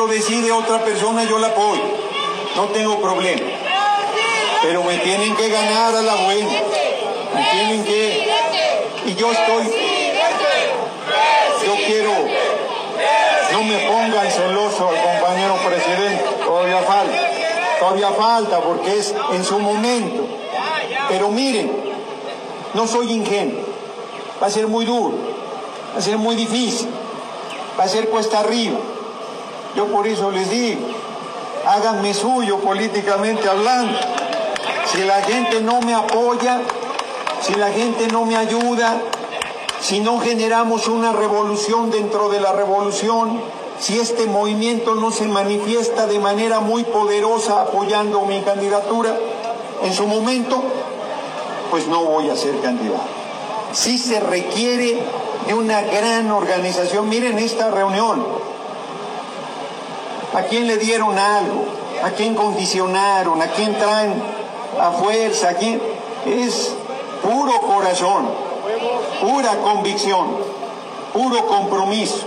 lo decide otra persona, yo la apoyo. No tengo problema. Pero me tienen que ganar a la buena. Me tienen que... Y yo estoy... Yo quiero... No me pongan celoso al compañero presidente. Todavía falta. Todavía falta porque es en su momento. Pero miren, no soy ingenuo. Va a ser muy duro. Va a ser muy difícil. Va a ser cuesta arriba. Yo por eso les digo, háganme suyo políticamente hablando. Si la gente no me apoya, si la gente no me ayuda, si no generamos una revolución dentro de la revolución, si este movimiento no se manifiesta de manera muy poderosa apoyando mi candidatura en su momento, pues no voy a ser candidato. Sí se requiere de una gran organización. Miren esta reunión. ¿A quién le dieron algo? ¿A quién condicionaron? ¿A quién traen a fuerza? ¿A quién? Es puro corazón, pura convicción, puro compromiso.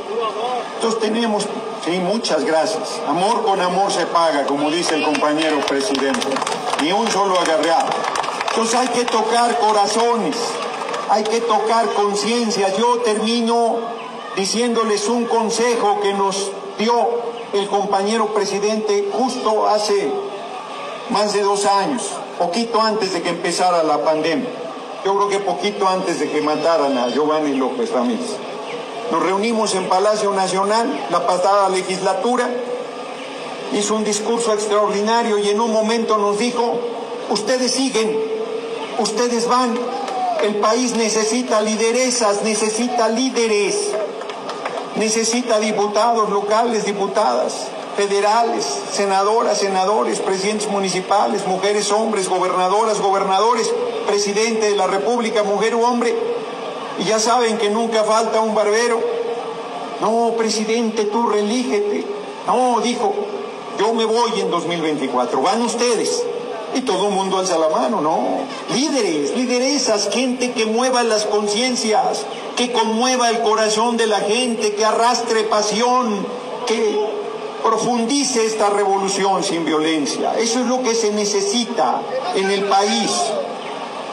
Entonces tenemos, sí, muchas gracias. Amor con amor se paga, como dice el compañero presidente. Ni un solo agarreado. Entonces hay que tocar corazones, hay que tocar conciencia. Yo termino diciéndoles un consejo que nos dio el compañero presidente justo hace más de dos años, poquito antes de que empezara la pandemia. Yo creo que poquito antes de que mataran a Giovanni López Ramírez. Nos reunimos en Palacio Nacional, la pasada legislatura, hizo un discurso extraordinario y en un momento nos dijo, ustedes siguen, ustedes van, el país necesita lideresas, necesita líderes necesita diputados locales, diputadas federales, senadoras, senadores, presidentes municipales, mujeres, hombres, gobernadoras, gobernadores, presidente de la República, mujer u hombre. Y ya saben que nunca falta un barbero. No, presidente, tú relígete. No, dijo, yo me voy en 2024. Van ustedes. Y todo el mundo alza la mano, ¿no? Líderes, lideresas, gente que mueva las conciencias, que conmueva el corazón de la gente, que arrastre pasión, que profundice esta revolución sin violencia. Eso es lo que se necesita en el país.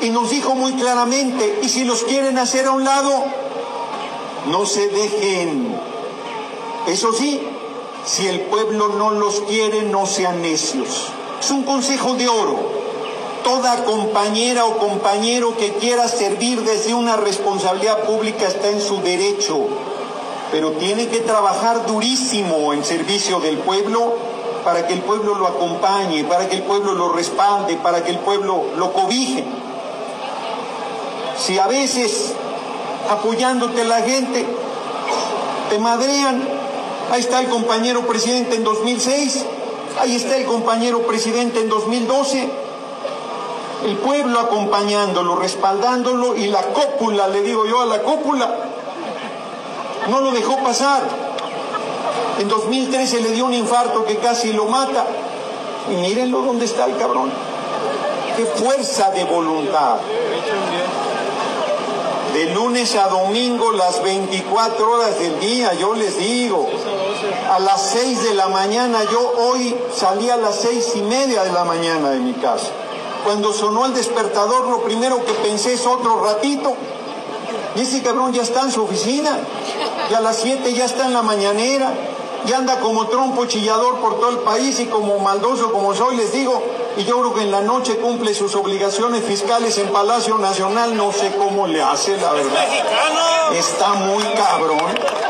Y nos dijo muy claramente, y si los quieren hacer a un lado, no se dejen. Eso sí, si el pueblo no los quiere, no sean necios. Es un consejo de oro. Toda compañera o compañero que quiera servir desde una responsabilidad pública está en su derecho, pero tiene que trabajar durísimo en servicio del pueblo para que el pueblo lo acompañe, para que el pueblo lo respalde, para que el pueblo lo cobije. Si a veces apoyándote la gente te madrean, ahí está el compañero presidente en 2006, Ahí está el compañero presidente en 2012, el pueblo acompañándolo, respaldándolo y la cópula, le digo yo a la cópula, no lo dejó pasar. En 2013 le dio un infarto que casi lo mata. Y mírenlo dónde está el cabrón. Qué fuerza de voluntad. De lunes a domingo, las 24 horas del día, yo les digo, a las 6 de la mañana, yo hoy salí a las seis y media de la mañana de mi casa. Cuando sonó el despertador, lo primero que pensé es otro ratito. Y ese cabrón ya está en su oficina, y a las 7 ya está en la mañanera, y anda como trompo chillador por todo el país y como maldoso como soy, les digo, y yo creo que en la noche cumple sus obligaciones fiscales en Palacio Nacional, no sé cómo le hace, la verdad. Está muy cabrón.